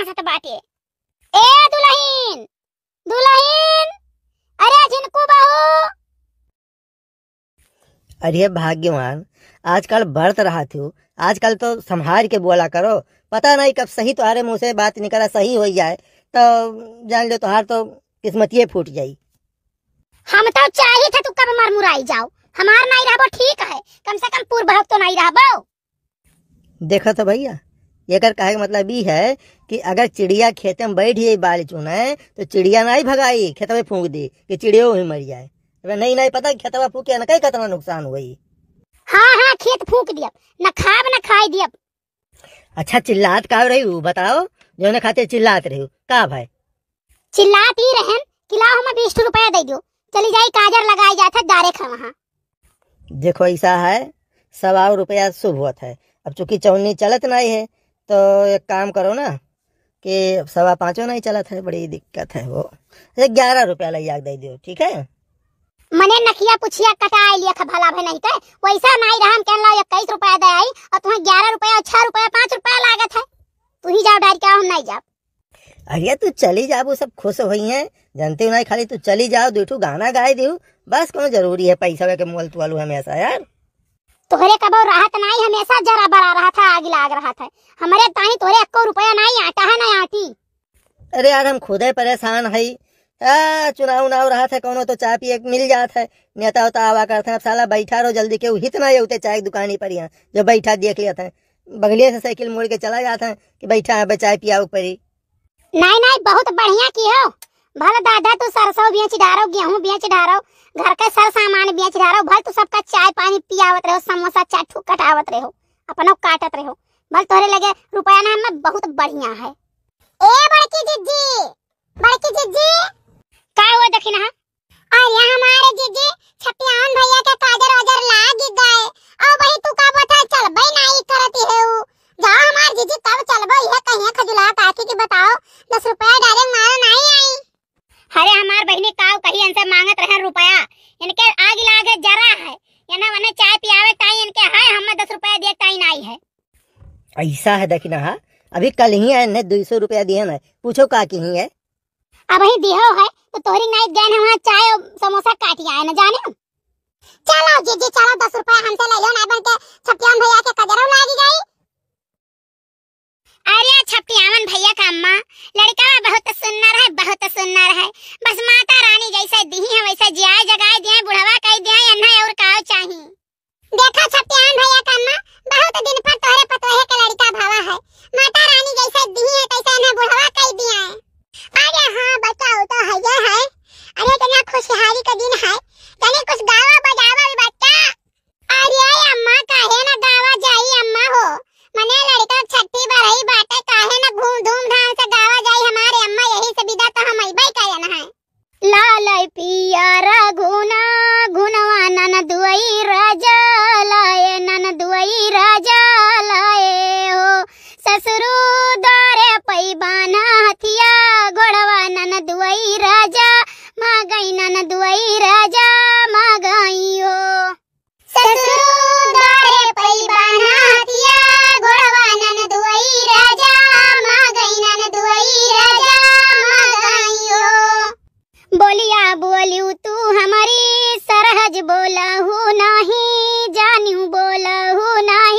घसत तो बाटे ए दुलहिन! दुलहिन! अरे जिनको बहू! अरे भाग्यवान आजकल बरत रहा थो। आजकल तो संभाल के बोला करो। पता नहीं कब सही तुम्हारे मुँह से बात निकला सही हो जाए। तो जान लो तुम्हार तो किस्मत ये फूट जाई हम तो चाहे थे तू कब मर मुराई जाओ। हमार नहीं रहबो ठीक है। कम से कम पूर्व भक्त तो नहीं रहबो देखा तो भैया। एकर कहे का मतलब ई है कि अगर चिड़िया खेत में बैठ जाई बाल चुने तो चिड़िया नहीं भगाई खेत में फूंक दी कि चिड़ियो ही मर जाए अबे नहीं नहीं पता कि खेतवा फूके न कई कितना नुकसान हुई हाँ हाँ खेत फूक दिया न खाब न खाई दियब। अच्छा चिल्लात का रही हूँ बताओ जो ने खाते चिल्लात रही हूँ? का भाई चिल्लात ही रहन किलाओ हमें बीस रुपया दे दो चली जाई काजर लगाई जात है दारे खा वहाँ देखो ऐसा है सवा रुपया शुभ होता है। अब चूँकि चौनी चलत नहीं है तो एक काम करो ना कि सवा पाँचों नहीं चलत है बड़ी दिक्कत है वो। ग्यारह रुपया लग दे दो ठीक है? मने नखिया पुछिया कटाई लिया खा भला भे नहीं ते वैसा नहीं रहा हम कहला इक्कीस रुपया दे आई और तुम्हें ग्यारह रुपया और छह रुपया पाँच रुपया लागत है। तू ही जाओ डायरी का हम नहीं जाओ। अरे तू चली जा वो सब खुश हुई हैं। जानते हो नहीं खाली तू चली जाओ दूठू गाना गाए दू बस कौन ज़रूरी है पैसा के मोल तुआलू हमेशा यार? तोहरे कबो राहत नहीं हमेशा जरा बड़ा रहा था आग लाग रहा था हमारे तानी तोहरे एक्को रुपया नहीं आता है नहीं आती अरे यार हम खुद ही परेशान है। आ, चुनाव उनाव रहा था कौनो तो चाय पिए मिल जात है। नेता उता आवा करते हैं अब साला बैठा रहो जल्दी के हित ना होते चाय की दुकानी पर यहाँ? जो बैठा देख लेते हैं बगलिए से साइकिल मोड़ के चला जाता है कि बैठा है चाय पिया परी नहीं नहीं बहुत बढ़िया की हो। भल दादा तू सरसों बेच डारो गेहूँ बेच डारो घर के सर सामान बेच डारो भल तू सबका चाय पानी पियावत रहो समोसा चाटू कटावत रहो अपनो काटत रहो। भल तोहरे लगे रुपया ना हमें बहुत बढ़िया है। ए बड़की जिज्जी बड़की जिज्जी का हुआ देखी ना? अरे हमारे जिज्जी छपियान भैया के काजर वाजर लाग गए। और भाई तू का बता चल भाई नहीं करती है ऊ जाओ हमार जीजी कब चलबो यह कहिए खजुला काकी की बताओ दस रुपया डायरेक्ट मारो नहीं आई। अरे हमार बहनी काव कही इनसे मांगत रहे रुपया। इनके आग लागे जरा है। याना वने चाय पियावे ताई इनके है हमें दस रुपया दिए ताई नहीं है। ऐसा है देखी ना अभी कल ही है ने दो सौ रुपया दिए ना पूछो का की ही है। अब ही दिहो है तो तोरी नहीं गए वहाँ चाय और समोसा काटिया है न जाने। चलो जीजी चलो दस रुपया हमसे ले लो ना बन के छपियान भैया के कजरों लागी गई। अरे छपियावन भैया का अम्मा। लड़का बहुत सुंदर है, बहुत सुंदर है। बस माता रानी जैसा दी है, वैसा जियाए जगाए दिए बुढ़वा कह दिए अन्ना और काव चाहिए देखा छपियावन भैया का अम्मा, बहुत दिन पर तोहरे पतोहे के लड़का भावा है। माता रानी जैसा दी है, तैसा इन्हें बुढ़वा कह है। अरे हाँ बताओ तो है, ये है। अरे, कितना खुशहाली का दिन है। बोलियो तू हमारी सरहज बोला बोलहु नाही जानू बोला हूँ जानियो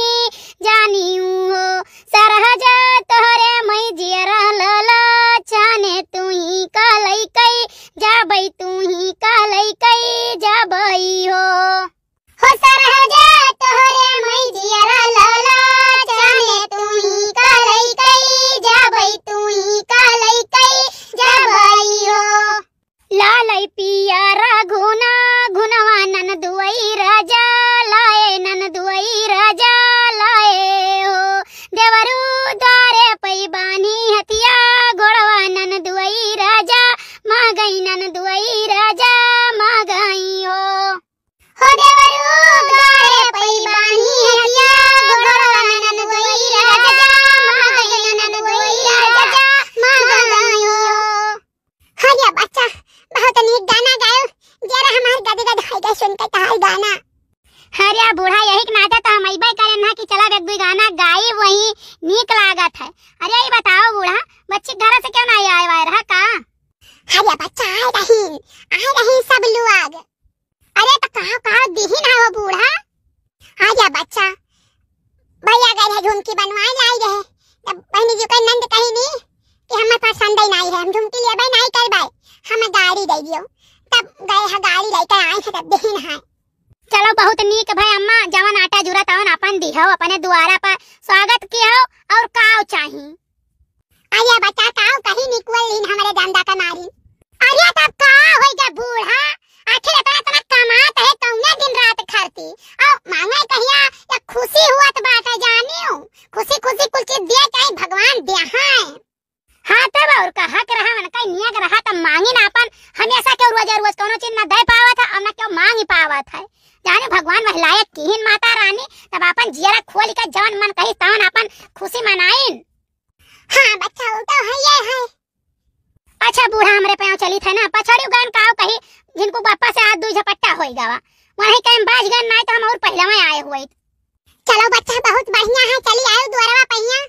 बेटा सुनकर कहा तो गाना। अरे बूढ़ा यही नाचा तो हम अबे करे ना कि चला एक दू गाना गाई वही नीक लागत है। अरे ये बताओ बूढ़ा बच्ची घर से क्यों नहीं आए वायर रहा का अरे बच्चा आए रही आए रही सब लोग। अरे तो कहा कहा दिही ना वो बूढ़ा? आ जा बच्चा भैया गए है झुमकी बनवाए लाई रहे तब बहनी जी का नंद कही नहीं कि हमारे पास संदई नहीं है हम झुमकी लेबे नहीं करबे हम गाड़ी दे दियो। तब गए हा गाड़ी लेकर आए हैं तब दिन है। चलो बहुत नीक भाई अम्मा जवन आटा जुरा तवन अपन दिहो अपने द्वारा पर स्वागत कियो और काव चाही। अरे बता काव कहीं निकल लीन हमारे धंधा का मारी अरे तब का होएगा बूढ़ा। आखिर इतना इतना कमात है कौने दिन रात खरती और मांगे कहिया या खुशी हुआ तो बात है जानियो खुशी खुशी कुछ चीज़ दिया चाहे भगवान दे हाय हाँ तब और का हक रहा मन कहीं नियत रहा तब मांगी ना अपन हमेशा क्यों रोज रोज कोनो चीज़ ना दे पावत है और ना क्यों मांग ही पावत है? जाने भगवान लायक कीन माता रानी, तब अपन जियरा खोल के जवन मन कही, तवन अपन खुशी मनाइन हाँ बच्चा वो तो है, ये है। अच्छा बूढ़ा हमरे पे चली थे ना पछड़ी गन काव कही, जिनको बापा से हाथ दुई झपट्टा होई गवा। वही कहीं बाज गन नहीं तो हम और पहले में आए हुए। चलो बच्चा, बहुत बढ़िया है, चली आयो द्वारा पहिया।